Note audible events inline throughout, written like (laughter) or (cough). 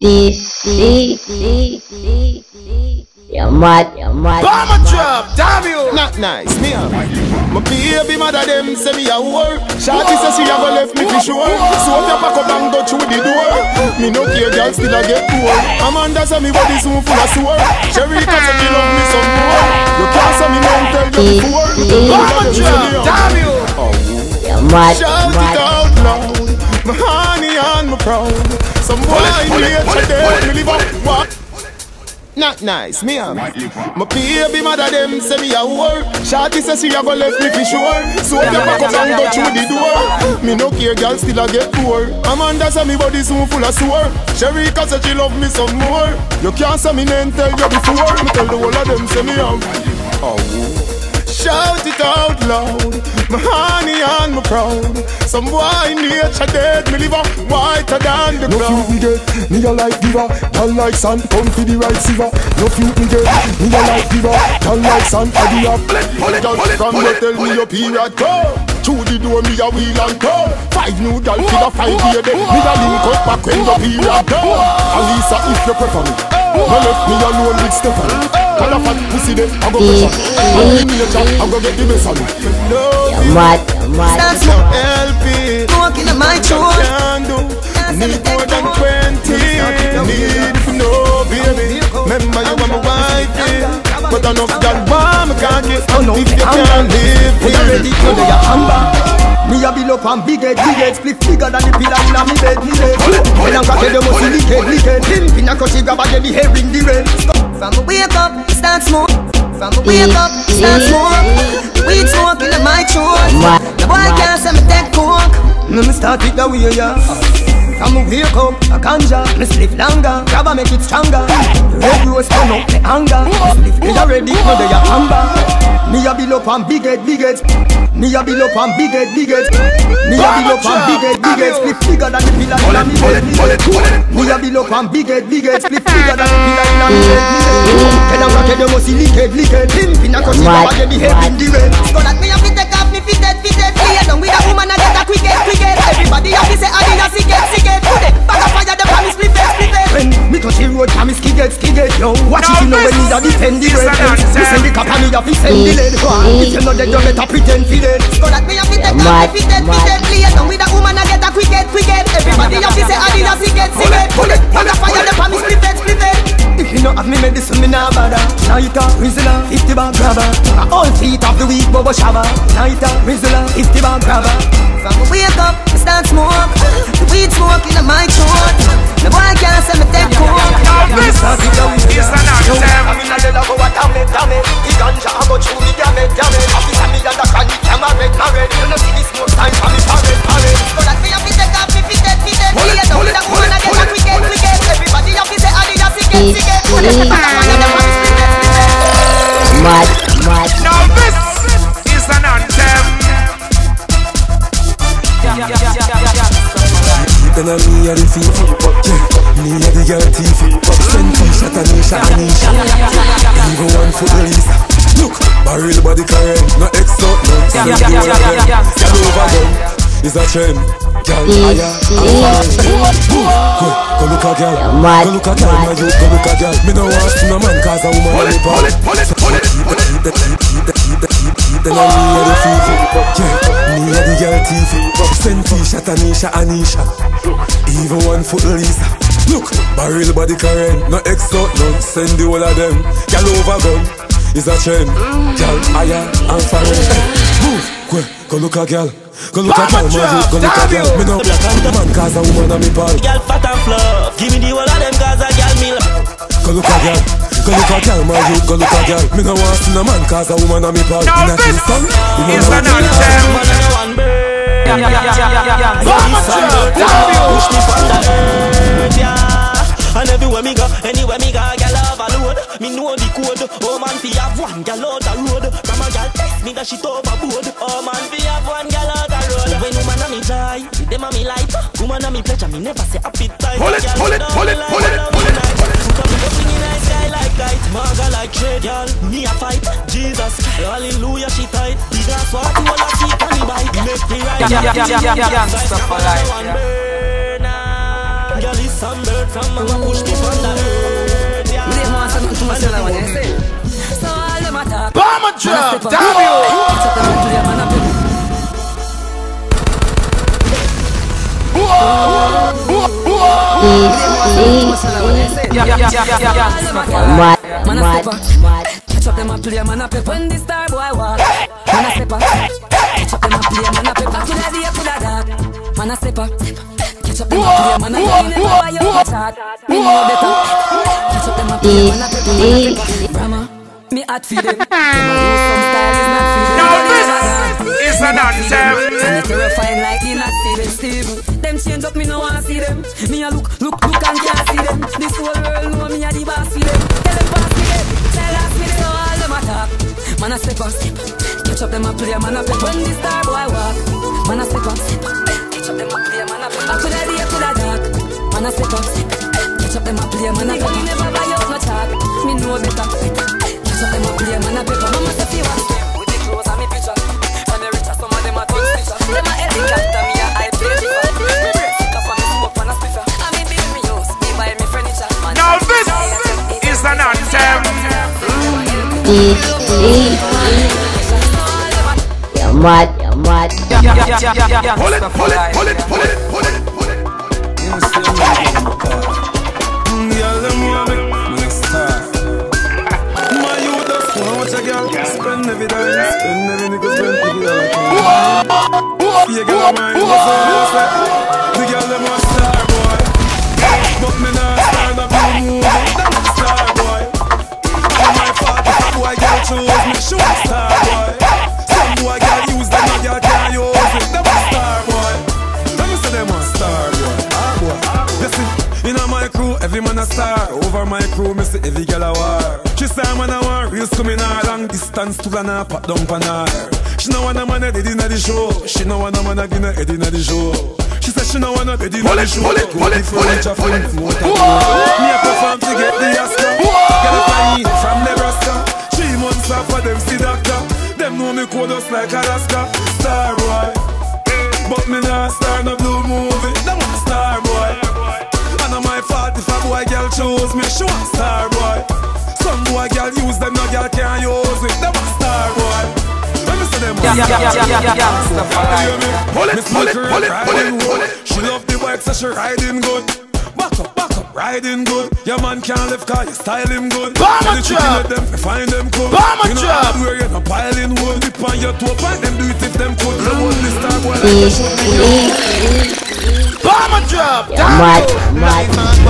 DC. You're mad, you're mad. Bomber drop, damn you! Not nice, me up. My baby mother them say me a whore. Shawty say she a go left me for sure. So if you pack up and go through the door, me no care, girl still a get poor. Amanda say me body soon full of sore. Sherika say she love me some more. You can't say me no tell you before. Bomber drop, damn you! You're mad, and. Some boy in nature dead, me live up what? Not nice, me am. My baby mother them say me a whore. Shawty say she a go left me for sure. So you back up and go through the door, me no care, girl still a get poor. Amanda say me body soon full of sore. Sherika say she love me some more. You can't say me name tell you before. Me tell the whole of them say me am. Oh. Shout it out loud, my honey and my proud. Some in nature dead, me live up whiter than the No cloud. few me get, me a like giver. Girl like sand, come for the right silver No few me get, me a like giver. Girl like sand, I be a Just from the tell me your period come Through the door me a wheel and go. Five new gal for the five baby. Me a link up back when the period come Alisa if you prefer me No left me alone with Stephanie Call a fat pussy then I go pressure I'm in nature I go get the best of me No. You're mad, you're mad. That's no not help it walking in my throat. can do. Need more than twenty. Need to know baby. Remember you are my wifey But enough gal want me can't get Oh, If you can't live When you ready, you know your hammer. Me a build up and big head, big head Split bigger than the pillar in a me bed, me bed. When I'm cracked, you must see licked, licked Pin a crush, grab a jelly hair in the red From a wake up, start smoke. From a wake up, start smoke. Weed smoke in my throat Mad, The boy can't say me take coke. Me me start it the way, yeah From a wake up, a ganja. Me sleep longer, grab a make it stronger. Red rose turn up me anger. Sleep is already, know they a amber. Me a build up and big head, big head. Me a build up and big head, big head. Me a build up and big head, big head. Split bigger than the pillar in a me bed me a build up and big head, big head. Split bigger than the pillar in a me bed me bed. Tell them rocket, you must see licked, licked Pin pin a Mad, grab a jelly hair in the red. So that me have to me a fi send the lead. If you know dead, you better pretend fi dead. So that me have to take off Mad, me fitted, mad. fitted Lay down with a woman and get a quicket, quicket Everybody have to say I need a sicket, sicket Put it back up fire, the promise split it, split it if you not have me medicine, me nah bother. Nighter, Rizla, 50 bag grabber. A All feet of the week, Bobo Shabba Nighter, Rizla, 50 bag grabber. From a wake up, me start smoke. The weed smoke in my throat. The boy can't say me take coke. Me start it down It's an anthem. I'm in a leather go a damn it, damn it The ganja a go through me, damn it, damn it. Officer me and the cranny, camera red, married You know see this smoke time for me, parade, parade. So that me have to take off me I me a the Yeah, me the girl Send and Nisha one Lisa Look, body No even one foot Lisa Look, barrel body current No extra, no Send the whole of them. Girl over gun Is a trend Girl higher and foreign (laughs) hey, Move, quick, go look a girl Go look a girl, man, go look a girl Me no black and the man cause a woman on me pal Girl fat and fluff. Give me the whole of them cause a girl me love. Go look a girl Go look a girl, man, you go look a girl Me no want see no man cause a woman on me pal Now In a this Kingston. Woman is on an me pal. Push me from the earth, yeah And everywhere me go, anywhere me go, girl overload Me know the code, oh man fi have one girl out the road From a girl text me that she overboard Oh man fi have one girl out the road When woman a me joy, them a me light Woman a me pleasure, me never say appetite Pull it, pull it, pull it, pull it, pull it, up in the night sky like kite Maga like trade, girl Me a fight, Jesus Hallelujah, she tight The glass water, all a keep on the bike Make me ride Yeah, yeah, yeah, yeah, yeah, stuff for life, yeah. Girl is Some bird from mama push me from the earth. Yeah. Leave my son to drop, Step up. Man, a stepper. up them a play, man a pep. When the star boy walk, man a stepper. Catch up them a play, man a pep. Coulda day, coulda dark. Man a stepper. Catch up them a play, man a pep. Never buy your chart. Me know better. Catch up them a play, man a pep. Man a. Brahma, me hot for them. Them a do some style is not for them. Now this is an anthem. And it's terrifying like the not Steven Steven Them change up, me no wanna see them. Me a look, look, look and can't see them. This whole world know me a the boss for them. Tell them pass me them, tell us me So all them attack Man a step up, catch up them a play, man a pep When the star boy walk Man a step up, catch up them a play, man a pep I coulda day, coulda dark. Man a step up, catch up them a play, man a pep You're mad, you're mad. Pull it, pull it, pull it, pull it, pull it, pull it. Girl, them want me. My youth just want watch a girl spend every dime, spend every nickel, spend every dollar. Be a girl of mine? The girl them want distance to the na pop down pan her. She no want a man a dead inna the show. She no want a man a give her head inna the show. She say she no want a inna Pull the show. pull it, pull it, pull it, pull it. motor. Me a perform to get the Oscar. Get a flying from Nebraska. Three months after them see doctor. Them know me cold just like Alaska. Star boy. But me not star no blue movie. Them want star boy. And on my fault if a boy girl choose me, she want star boy. Some boy girl use them, no girl can't use it. Them want star boy. Let me say them want star boy. Pull it, Miss pull it, Mercury pull it, pull it, pull it. She love the bike, so she riding good. Back up, back up, riding good. Your man can't lift car, you style him good. Bomber Tell the chicken drop. let them find them cool. Bomber you know drop. hardware, you know piling wood. Dip on your toe, find them do it if them could. You want this star boy like you should be. Bomber drop, mad, mad.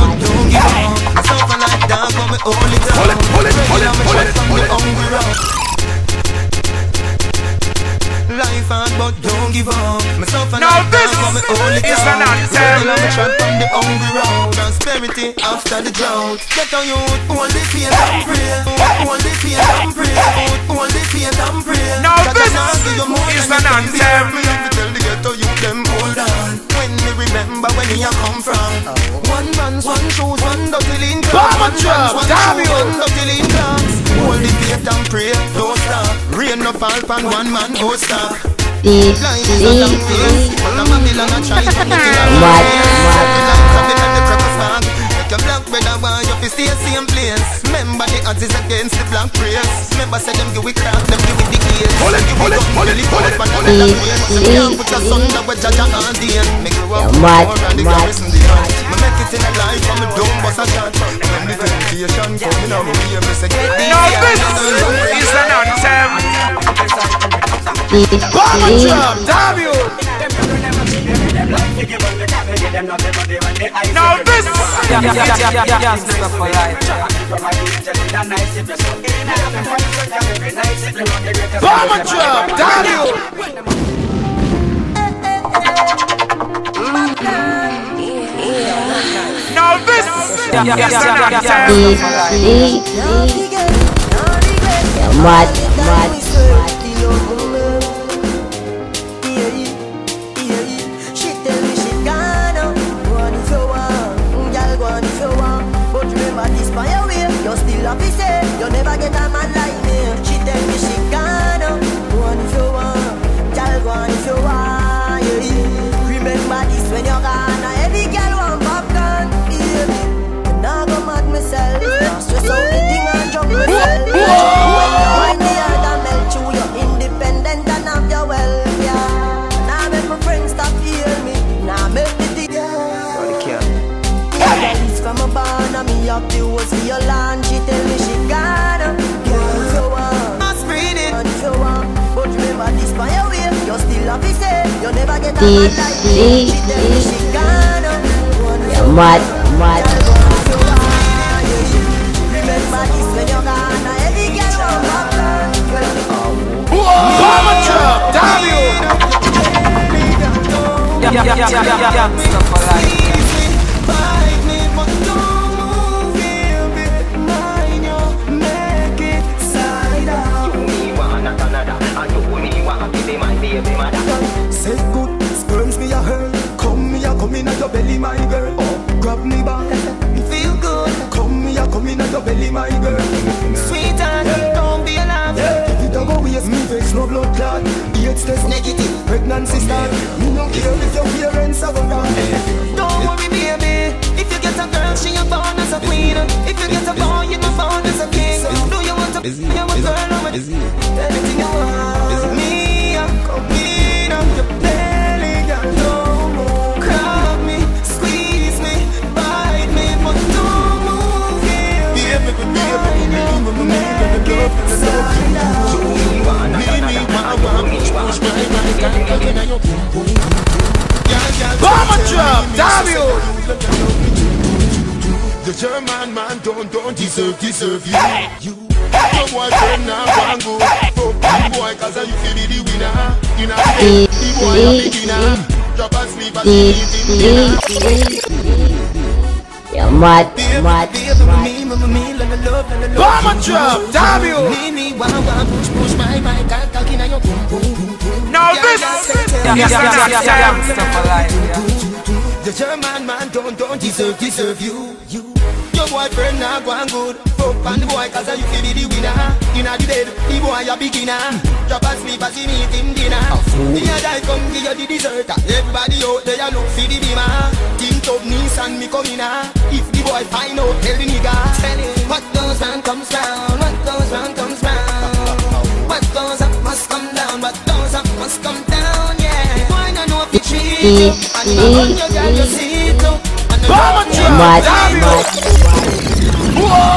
Pull it, pull it, pull it, pull it, pull it. Life hard but don't give up Me suffer Now this that, but me hold it is an anthem. I'm trapped on the hungry road Prosperity after the drought Get on hold the faith and pray the faith and pray the faith and pray Now this will give you more is an you anthem. Me have to tell the ghetto youth them hold on remember where me a come from. One pants, one shoes, one dirty link Bomber drop, damn you. One dirty link Hold the faith and pray, don't stop. Rain no fall pan one man, don't stop. This Life is a long race, is but I'm a million a try to make it a Mad, race. mad. The life and the crackers fag. Your black brother want you to stay same place. Remember the odds is against the black race. Remember say them give we crack, them give we the case. Pull it, pull it, pull it, pull it, pull it. Another way, me can't put a son that we judge a hard day. Make you walk You're mad, more and the garrison the yard. Me make it in a life, I'm a dumb bus a shot. When the temptation coming on me, me say get these Now this is an anthem. this is drop, damn you. Now this Bomber drop, damn you. Now this is an anthem. this is You're mad, mad. You never get a man want my plan. Bomber you. Yeah, yeah, yeah, yeah, yeah, yeah. Do you want a, you a girl or a anything you want? Me, I'm coming on your belly, girl. Don't move, grab me, squeeze me, bite me, but don't move, yeah. Baby, baby, baby, me, me, me, me, drop, you. The German man don't, don't deserve, deserve you. You, your boyfriend now the. Drop boom. Now this. The German man don't, don't deserve, deserve you. You, your boyfriend now go and good. Fuck on the boy, cause you feel be the winner. In the bed, the boy a beginner. Drop asleep as he meet him dinner. The other come give you the dessert. Everybody out there look for the beamer. Think of Nissan me coming ah. If the boy find out, tell the nigga. Tell him what goes round comes round. What goes round comes round. What goes up must come down. What goes up must come down. Yeah. Why not know if you treat you? This And you your girl, you see it too. And